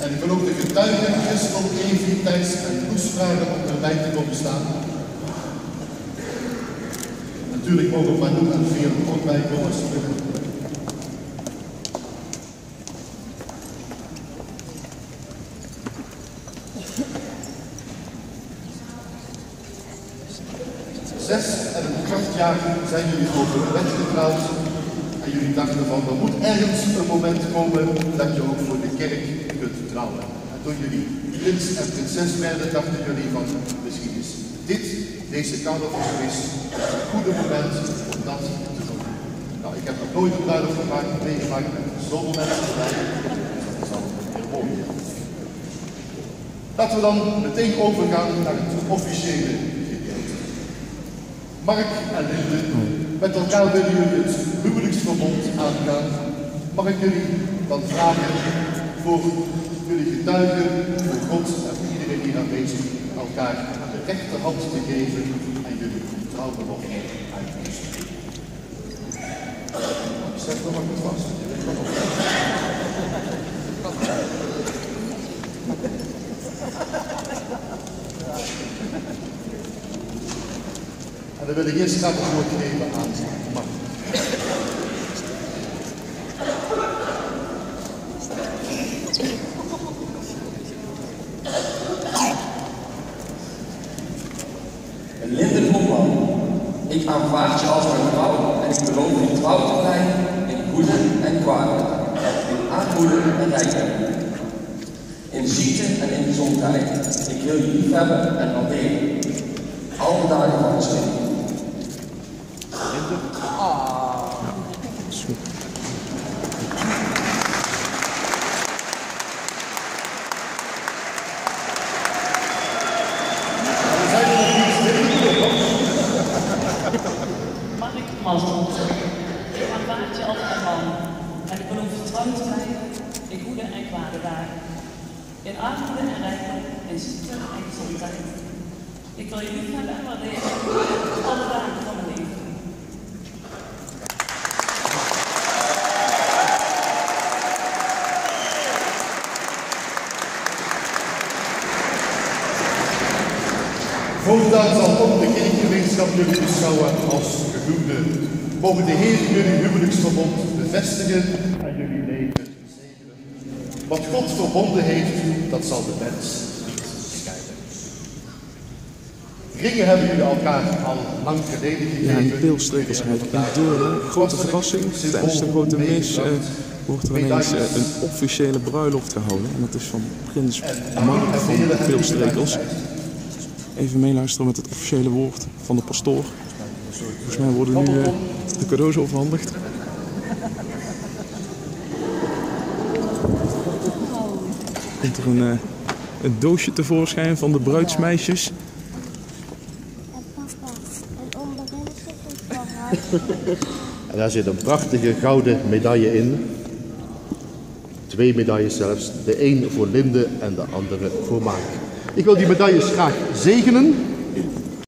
En ik wil ook de getuigen Christel, Evi, Thijs en Koes vragen om erbij te komen staan. Natuurlijk mogen Manu en Veer er ook bij komen willen. Zes en een jaar zijn jullie over de wet getrouwd. En jullie dachten van, er moet ergens een moment komen dat je ook voor de kerk kunt trouwen. En toen jullie prins en prinses werden, dachten jullie van, misschien is dit, deze carnavalsfeest, het goede moment om dat te doen. Nou, ik heb nog nooit een bruiloft gemaakt, meegemaakt met zoveel mensen erbij. Dat is al heel. Laten we dan meteen overgaan naar het officiële gedeelte. Mark en Linde, met elkaar willen jullie het huwelijksverbond aangaan. Mag ik jullie dan vragen voor jullie getuigen, voor God en voor iedereen hier aanwezig, elkaar de rechterhand te geven en jullie trouwbelofte uit te spreken. Zet nog maar goed vast, je weet nog. En dan wil ik eerst graag het woord geven aan Mark. Linde Koopman, ik aanvaard je als mijn vrouw en ik beloof je trouw te blijven in goede en kwade, in armoede en rijkdom, in ziekte en in gezondheid. Ik wil je lief hebben en waarderen, alle dagen van het leven. We zijn er nog niet stil. Mastelt. Ik aanvaard je als mijn man en ik beloof trouw te blijven in goede en kwade dagen. In armoede en rijkdom, in ziekte en gezondheid. Ik wil je lief hebben en waarderen, alle dagen van mijn leven. Voortaan zal ook de kerkgemeenschap jullie beschouwen als gehuwden. Mogen de Heer jullie huwelijksverbond bevestigen en jullie leven zegenen. Wat God verbonden heeft, dat zal de mens niet scheiden. Ringen hebben jullie elkaar al lang geleden Ja, gegeven. in Peelstrekers in Deurne. Grote verrassing. Tijdens de grote mis eh, wordt er ineens eh, een officiële bruiloft gehouden. En dat is van prins Mark van Peelstrekels. Even meeluisteren met het officiële woord van de pastoor. Volgens mij worden nu eh, de cadeaus overhandigd. Komt er een, eh, een doosje tevoorschijn van de bruidsmeisjes. En daar zit een prachtige gouden medaille in. Twee medailles zelfs. De een voor Linde en de andere voor Mark. Ik wil die medailles graag zegenen.